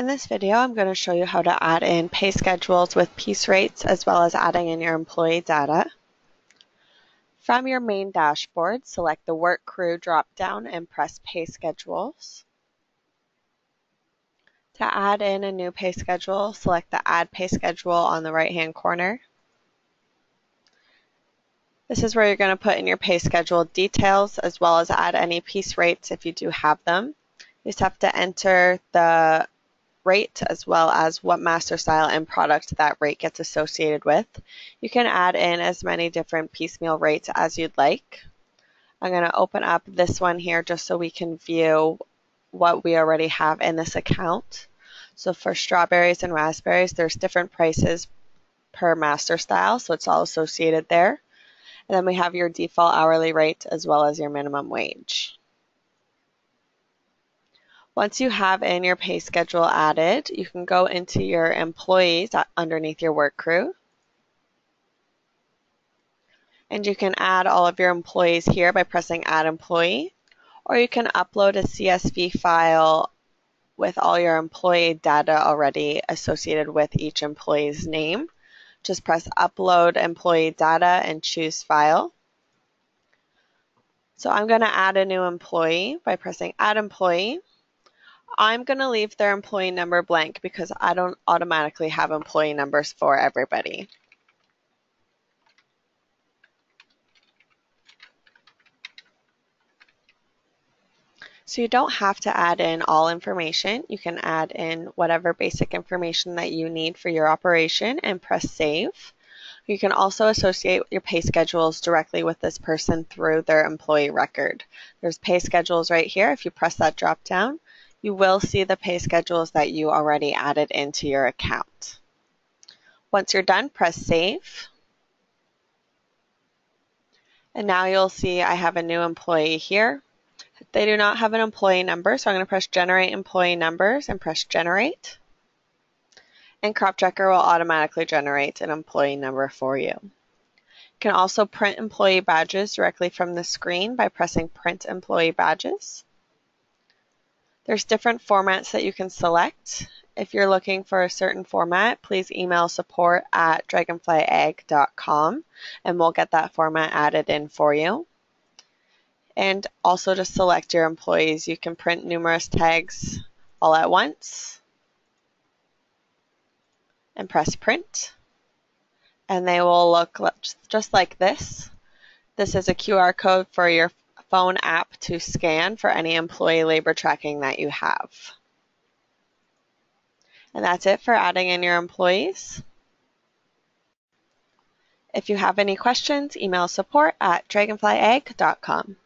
In this video, I'm going to show you how to add in pay schedules with piece rates as well as adding in your employee data. From your main dashboard, select the Work Crew drop-down and press Pay Schedules. To add in a new pay schedule, select the Add Pay Schedule on the right-hand corner. This is where you're going to put in your pay schedule details as well as add any piece rates if you do have them. You just have to enter the rate as well as what master style and product that rate gets associated with. You can add in as many different piecemeal rates as you'd like. I'm going to open up this one here just so we can view what we already have in this account. So for strawberries and raspberries, there's different prices per master style, so it's all associated there. And then we have your default hourly rate as well as your minimum wage. Once you have in your pay schedule added, you can go into your employees underneath your work crew. And you can add all of your employees here by pressing add employee, or you can upload a CSV file with all your employee data already associated with each employee's name. Just press upload employee data and choose file. So I'm going to add a new employee by pressing add employee. I'm going to leave their employee number blank because I don't automatically have employee numbers for everybody. So you don't have to add in all information. You can add in whatever basic information that you need for your operation and press save. You can also associate your pay schedules directly with this person through their employee record. There's pay schedules right here. If you press that drop down, you will see the pay schedules that you already added into your account. Once you're done, press save. And now you'll see I have a new employee here. They do not have an employee number, so I'm going to press Generate Employee Numbers and press Generate. And CropTracker will automatically generate an employee number for you. You can also print employee badges directly from the screen by pressing Print Employee Badges. There's different formats that you can select. If you're looking for a certain format, please email support at dragonflyegg.com and we'll get that format added in for you and also to select your employees. You can print numerous tags all at once and press print and they will look just like this. This is a QR code for your phone app to scan for any employee labor tracking that you have. And that's it for adding in your employees. If you have any questions, email support at dragonflyegg.com.